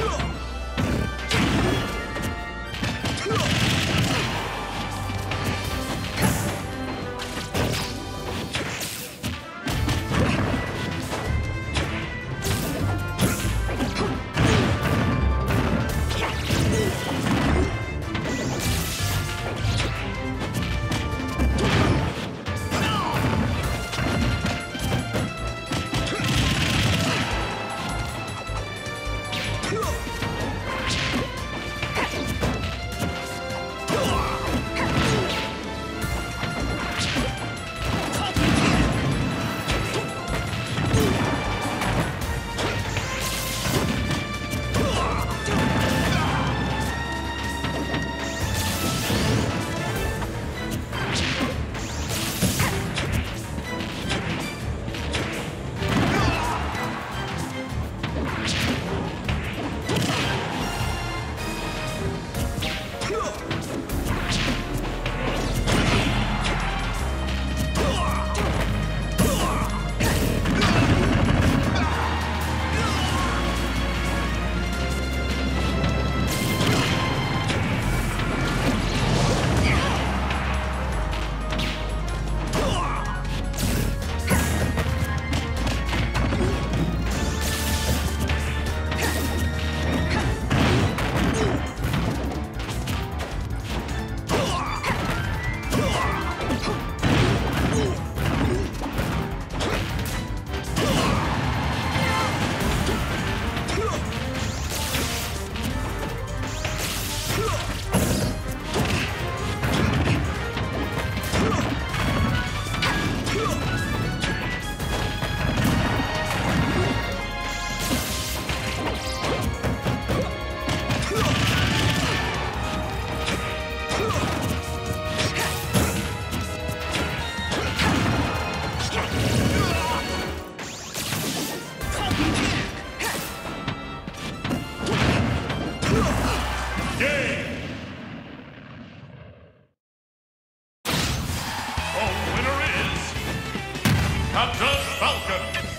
Whoa! Game! Oh, winner is Captain Falcon!